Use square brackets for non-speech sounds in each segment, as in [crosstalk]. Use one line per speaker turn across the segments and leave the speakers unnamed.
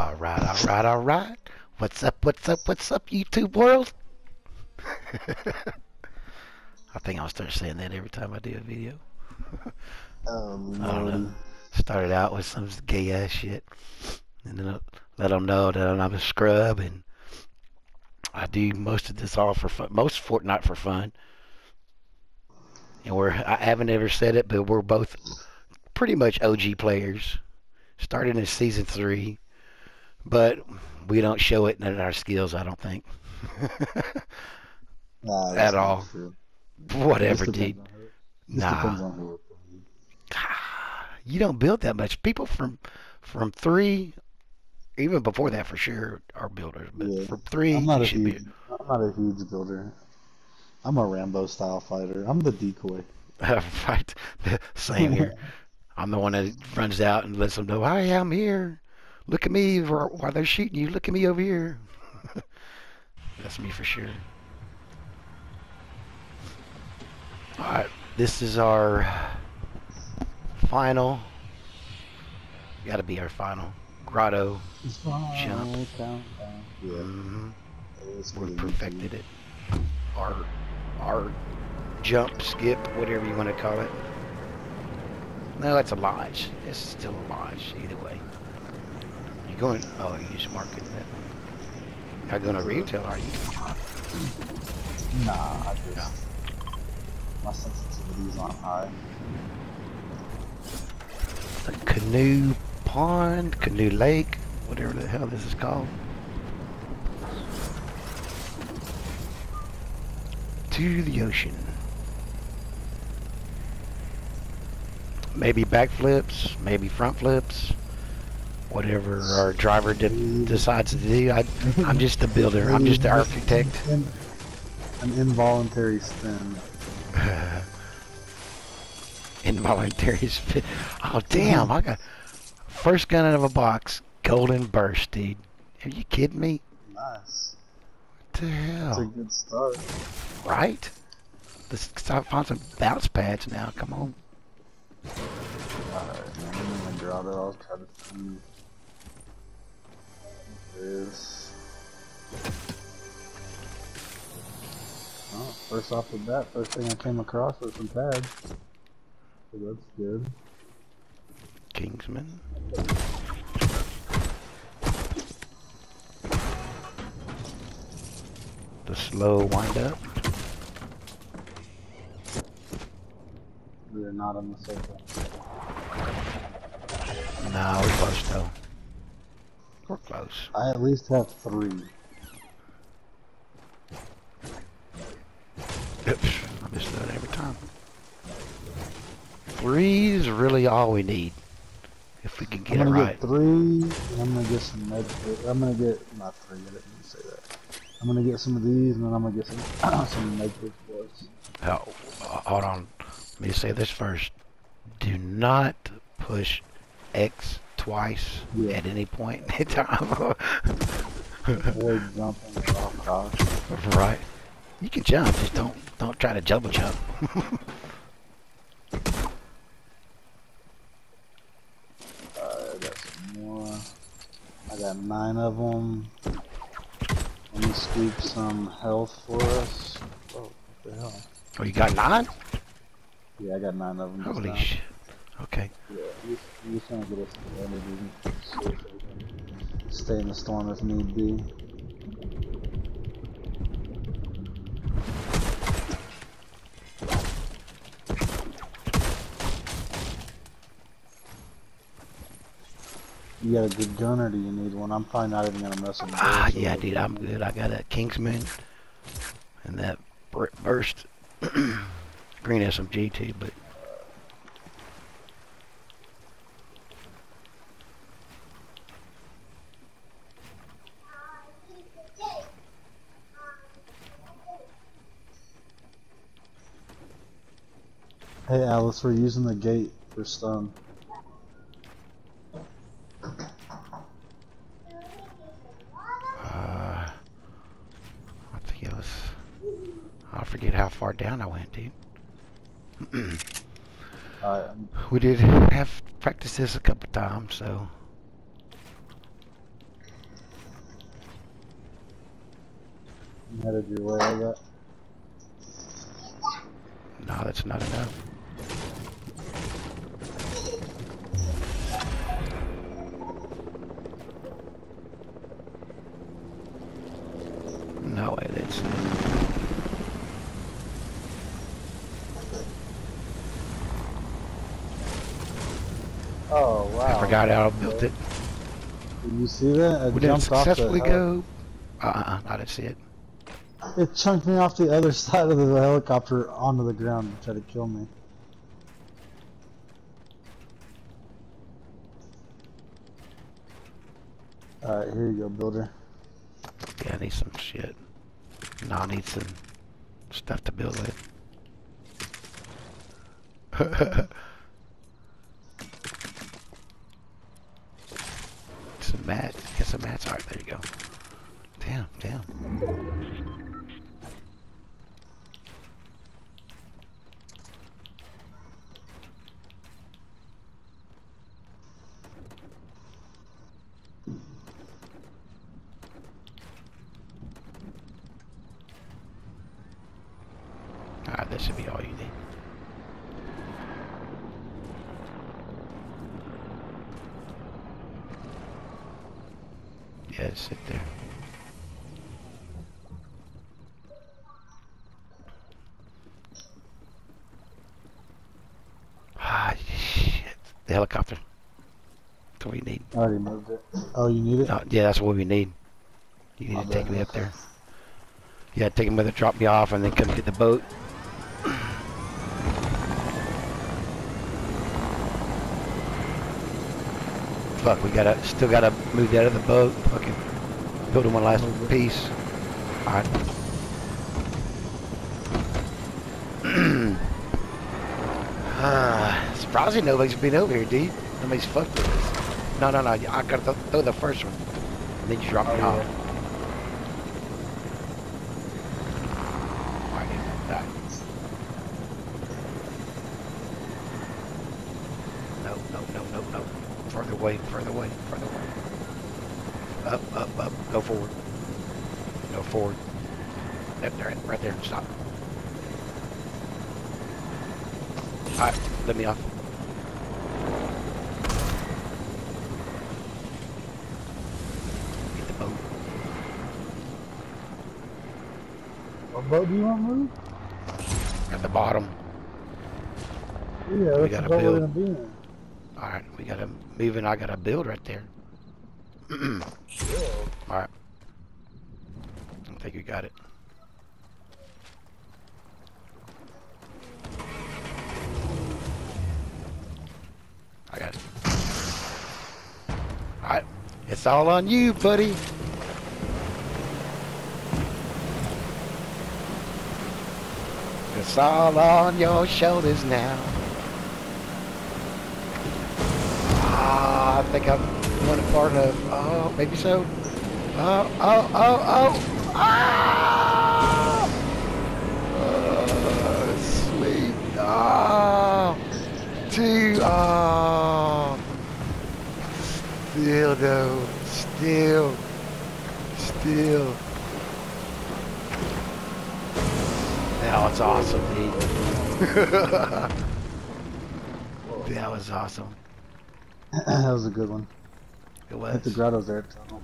All right, all right, all right. What's up? What's up? What's up, YouTube world? [laughs] I think I'll start saying that every time I do a video.
Oh,
I don't know.
Um,
Started out with some gay ass shit, and then I let them know that I'm a scrub, and I do most of this all for fun, most Fortnite for fun. And we're I haven't ever said it, but we're both pretty much OG players. Started in season three, but we don't show it in our skills. I don't think. [laughs]
Nah,
At all.
true.
Whatever, dude. Nah, [sighs] you don't build that much. People from from three, even before that for sure, are builders. But
Yeah.
from three,
I'm not a
should be.
huge, I'm not a huge builder. I'm a Rambo style fighter. I'm the decoy. [laughs]
right. [laughs] Same here. I'm the one that runs out and lets them know, "Hey, I'm here. Look at me wh- while they're shooting you. Look at me over here." [laughs] That's me for sure. All right, this is our final. Got to be our final grotto. Jump.
Countdown. Yeah,
hmm
it's
We
really
perfected it. Our our jump, skip, whatever you want to call it. No, that's a lodge. It's still a lodge, either way. You going? Oh, you just marking that. Not going to retail, are you?
Nah, I just my sensitivities aren't high.
The canoe pond, canoe lake, whatever the hell this is called. To the ocean. Maybe backflips, maybe front flips, whatever our driver de- decides to do. I, I'm just the builder. I'm just the architect.
An, involuntary spin. [laughs]
Involuntary spin. Oh damn! I got first gun out of a box, golden burst, dude. Are you kidding me?
Nice.
What the hell?
That's a good start.
Right? Let's find some bounce pads now. Come on.
Alright, man. I'm in the grotto. I'll try to this. Oh, first off the bat, first thing I came across was some pads. So that's good.
Kingsman. The slow wind up.
We are not on the circle.
No, we're close though. We're close.
I at least have three.
Oops, I miss that every time. Three is really all we need. If we can get
I'm
it right.
get three, and I'm gonna get some med I'm gonna get not three, I didn't even say that. I'm gonna get some of these, and then I'm gonna get some [clears throat] some med for us.
Oh, hold on. Let me say this first. Do not push X twice
Yeah.
at any point in time.
Avoid jumping all
right. You can jump, just don't don't try to double jump. [laughs]
Uh, I got some more. I got nine of them. Let me scoop some health for us. Oh, what the hell?
oh, you got nine?
Yeah, I got nine of them.
Holy shit. Okay.
Yeah, you, you just want to get us to energy. so Stay in the storm if need be. You got a good gun or do you need one? I'm probably not even gonna mess with
Ah, yeah, dude. I'm good. I got a Kingsman and that bur- burst [clears throat] green SMG too, but
Hey Alice, we're using the gate for stun.
Uh, I think it was. I forget how far down I went, dude. [clears throat] we did have practiced this a couple times, so.
You headed your way that?
No, that's not enough. No
Oh, wow.
I forgot how I built it.
Did you see that? It
We didn't
jumped off the
successfully go. Uh-uh, I didn't see it.
It chunked me off the other [laughs] side of the helicopter onto the ground and tried to kill me. Alright, here you go, builder.
Yeah, I need some shit. No, I need some stuff to build with. [laughs] some mats. Get some mats. Alright, there you go. Damn, damn. Alright, that should be all you need. Yeah, sit there. Ah, shit. The helicopter. That's what we need.
I already moved it. Oh, you need it?
No, yeah, that's what we need. You need
My
to take me up there. Yeah, take him with her, drop me off, and then come get the boat. Fuck, we gotta, still gotta move that other boat. Fucking building one last piece. Alright. [clears throat] Ah, surprising nobody's been over here, dude. Nobody's fucked with us. No, no, no. I gotta th throw the first one. And then you drop
Oh,
off. No, no, no, no, no. Further away, further away, further away. Up, up, up. Go forward. Go forward. Yep, there, right there. Stop. Alright, let me off. Get the boat.
What boat do you want to move?
At the bottom.
Yeah, that's
gotta
the boat we're
build.
gonna be in.
Alright, we gotta move and I gotta build right there. [clears throat] Alright. I think we got it. I got it. Alright. It's all on you, buddy. It's all on your shoulders now. I think I'm one part of. Oh, maybe so. Oh, oh, oh, oh. Ah! Oh, sweet. Oh, two. Oh. Still though. Still. Still. That was awesome, dude. [laughs] that was awesome.
That was a good one.
It
I think the
was.
grotto's air tunnel.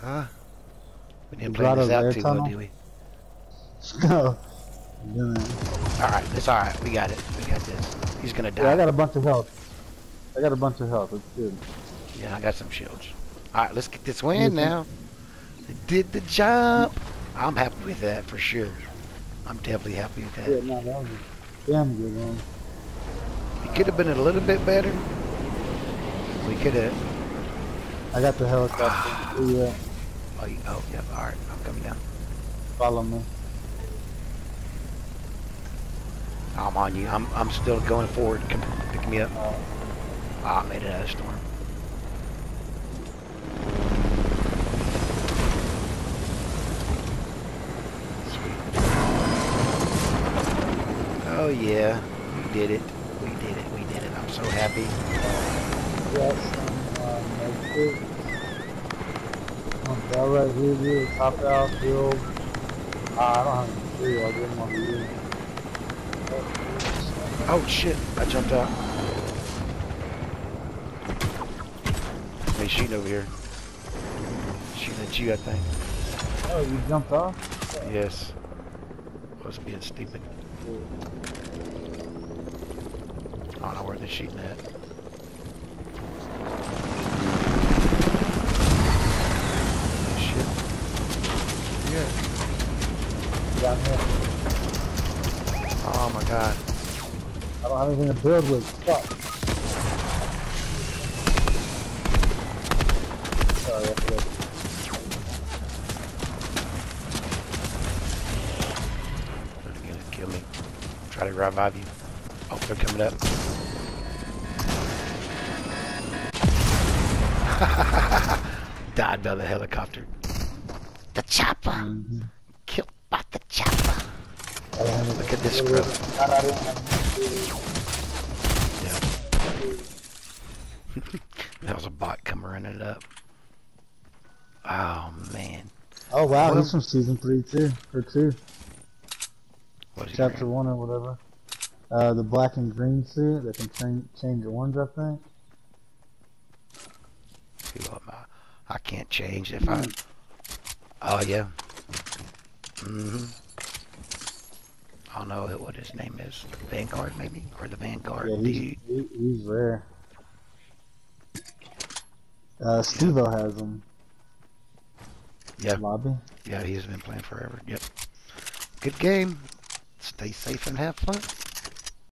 Huh? We didn't
The
plan this out too well,
tunnel?
did we? [laughs]
no. I'm doing it.
Alright, it's alright. We got it. We got this. He's gonna die.
Yeah, I got a bunch of health. I got a bunch of health. It's good.
Yeah, I got some shields. Alright, let's get this win now. They did the jump. I'm happy with that for sure. I'm definitely happy with that.
Yeah, no, that was a damn good one.
Could have been a little bit better. We could have.
I got the helicopter. yeah,
Oh, you- oh, yeah. Alright, I'm coming down.
follow me.
I'm on you. I'm, I'm still going forward. Come pick me up. Ah, I made it out of the storm. Sweet. Oh yeah, we did it. We did it. We did it. I'm so happy.
got some uh, medkits. Not All right, here is. Top out, build. Ah, I don't have any material. I didn't want to use.
Oh shit! I jumped out. Hey, shooting over here. Shooting at you, I think.
Oh, you jumped off?
Yes. I was being stupid. I don't know where they're shooting at. Shit. Yeah.
Down.
Oh my god.
I don't have anything to build with. Fuck. Sorry, I forgot.
They're gonna kill me. Try to revive you. Oh, they're coming up. Died by the helicopter. The chopper!
Mhm.
Killed by the chopper!
I don't have anything
Look at this
to build with.
scrub.
God, I didn't have anything to
Yeah. [laughs] that was a bot coming running it up. Oh man.
Oh wow,
Well-
this from season three too, or two,
What is
chapter one or whatever. Uh, the black and green suit that can change change your ones, I think.
Who am I? I can't change if I. Oh yeah. Mm-hmm. I don't know what his name is. Vanguard maybe, or the Vanguard
Yeah, he's he, he's rare. Uh, Stevo has him.
Yeah.
Lobby.
Yeah, he's been playing forever. Yep. Good game. Stay safe and have fun.